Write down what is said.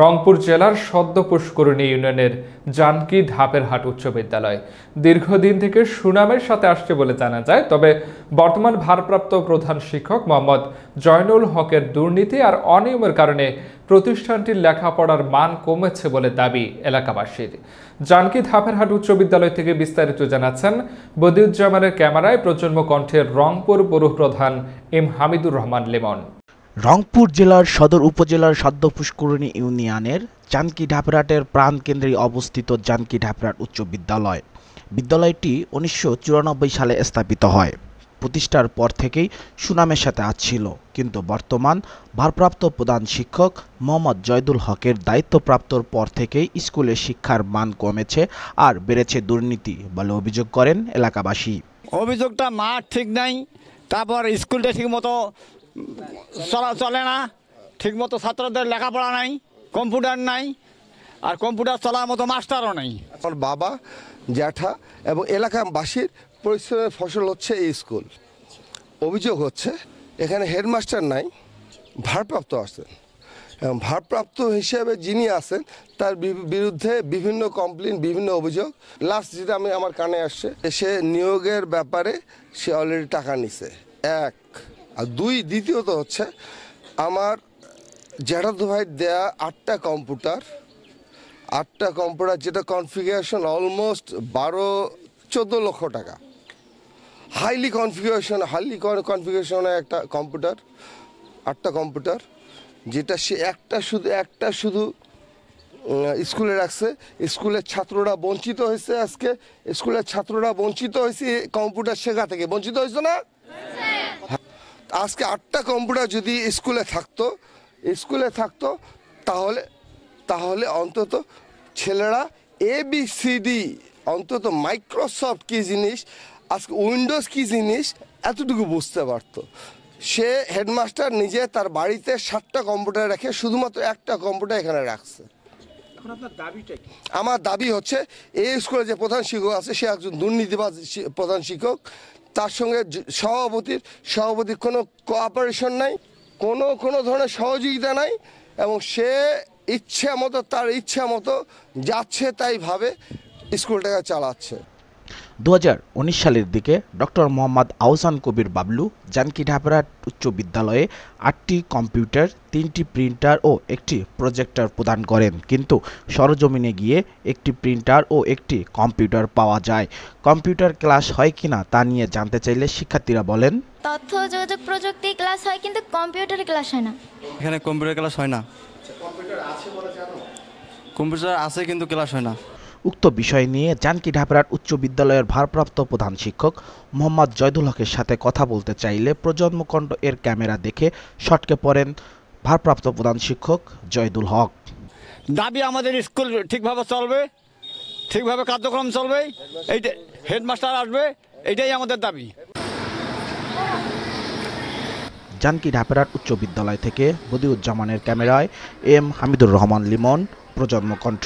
রংপুর জেলার সদ্য পুষ্করণী ইউনিয়নের জানকি ধাপের হাট উচ্চ বিদ্যালয়। দীর্ঘদিন থেকে সুনামের সাথে আসছে বলে জানা যায়, তবে বর্তমান ভারপ্রাপ্ত প্রধান শিক্ষক মোহাম্মদ জয়নুল হকের দুর্নীতি আর অনিয়মের কারণে প্রতিষ্ঠানটির লেখাপড়ার মান কমেছে বলে দাবি এলাকাবাসীর। জানকি ধাপেরহাট উচ্চ বিদ্যালয় থেকে বিস্তারিত জানাচ্ছেন, বদিউজ্জামানের ক্যামেরায় প্রজন্ম কণ্ঠের রংপুর পৌর প্রধান এম হামিদুর রহমান লেমন। রংপুর জেলার সদর উপজেলার সদ্য পুষ্করণী ইউনিয়নের জানকি ঢাপরাটের প্রাণকেন্দ্রে অবস্থিত জানকি ঢাপরাট উচ্চ বিদ্যালয়। বিদ্যালয়টি উনিশশো চুরানব্বই সালে স্থাপিত হয়। প্রতিষ্ঠার পর থেকেই সুনামের সাথে আছিল। কিন্তু বর্তমান ভারপ্রাপ্ত প্রধান শিক্ষক মোহাম্মদ জয়দুল হকের দায়িত্বপ্রাপ্তর পর থেকেই স্কুলের শিক্ষার মান কমেছে আর বেড়েছে দুর্নীতি বলে অভিযোগ করেন এলাকাবাসী। অভিযোগটা মাঠ ঠিক নাই, তারপর স্কুলটা ঠিক মতো চলা চলে না। ঠিক মতো ছাত্রদের লেখাপড়া নাই, কম্পিউটার নাই, আর কম্পিউটার চলার মতো মাস্টারও নাই। আমার বাবা, জ্যাঠা এবং এলাকাবাসীর পরিশ্রমের ফসল হচ্ছে এই স্কুল। অভিযোগ হচ্ছে, এখানে হেডমাস্টার নাই, ভারপ্রাপ্ত আছেন। এবং ভারপ্রাপ্ত হিসেবে যিনি আছেন, তার বিরুদ্ধে বিভিন্ন কমপ্লেন বিভিন্ন অভিযোগ। লাস্ট যেটা আমি আমার কানে আসছে, সে নিয়োগের ব্যাপারে সে অলরেডি টাকা নিছে। এক আর দুই, দ্বিতীয়ত হচ্ছে আমার জ্যাঠাতো ভাই দেয়া আটটা কম্পিউটার আটটা কম্পিউটার যেটা কনফিগারেশন অলমোস্ট বারো, চোদ্দ লক্ষ টাকা। হাইলি কনফিগারেশন হাইলি কনফিগারেশনের একটা কম্পিউটার, আটটা কম্পিউটার, যেটা সে একটা শুধু একটা শুধু স্কুলে রাখছে। স্কুলের ছাত্ররা বঞ্চিত হয়েছে আজকে। স্কুলের ছাত্ররা বঞ্চিত হয়েছে কম্পিউটার শেখা থেকে। বঞ্চিত হয়েছে না? আজকে আটটা কম্পিউটার যদি স্কুলে থাকতো স্কুলে থাকতো তাহলে তাহলে অন্তত ছেলেরা এ বি সি ডি অন্তত মাইক্রোসফট কী জিনিস আজকে উইন্ডোজ কী জিনিস এতটুকু বুঝতে পারতো। সে হেডমাস্টার নিজে তার বাড়িতে সাতটা কম্পিউটার রেখে শুধুমাত্র একটা কম্পিউটার এখানে রাখছে। আমার দাবি হচ্ছে এই স্কুলে যে প্রধান শিক্ষক আছে সে একজন দুর্নীতিবাজ প্রধান শিক্ষক। তার সঙ্গে সভাপতির সভাপতির কোনো কোঅপারেশন নাই, কোনো কোনো ধরনের সহযোগিতা নাই, এবং সে ইচ্ছা মতো, তার ইচ্ছা মতো যাচ্ছে তাই ভাবে স্কুলটাকে চালাচ্ছে। দু হাজার উনিশ সালের দিকে ডক্টর মোহাম্মদ আহসান কবির বাবলু জানকি ঢাপরাট উচ্চ বিদ্যালয়ে আটটি কম্পিউটার তিনটি প্রিন্টার ও একটি প্রজেক্টর প্রদান করেন। কিন্তু সরজমিনে গিয়ে একটি প্রিন্টার ও একটি কম্পিউটার পাওয়া যায়। কম্পিউটার ক্লাস হয় কিনা তা নিয়ে জানতে চাইলে শিক্ষার্থীরা বলেন তথ্য যোগাযোগ প্রযুক্তি ক্লাস হয় কিন্তু কম্পিউটার ক্লাস হয় না। এখানে কম্পিউটার ক্লাস হয় না। কম্পিউটার আছে কিন্তু ক্লাস হয় না। উক্ত বিষয় নিয়ে জানকি ঢাপরাট উচ্চ বিদ্যালয়ের ভারপ্রাপ্ত প্রধান শিক্ষক মোহাম্মদ জয়দুল হকের সাথে কথা বলতে চাইলে প্রজন্মকণ্ঠ এর ক্যামেরা দেখে সটকে পড়েন ভারপ্রাপ্ত প্রধান শিক্ষক জয়দুল হক। দাবি আমাদের স্কুল ঠিকভাবে চলবে ঠিকভাবে কার্যক্রম চলবে এইটা হেডমাস্টার আসবে এইটাই আমাদের দাবি। জানকি ঢাপেরাট উচ্চ বিদ্যালয় থেকে বদিউজ্জামানের ক্যামেরায় এম হামিদুর রহমান লিমন প্রজন্ম কণ্ঠ।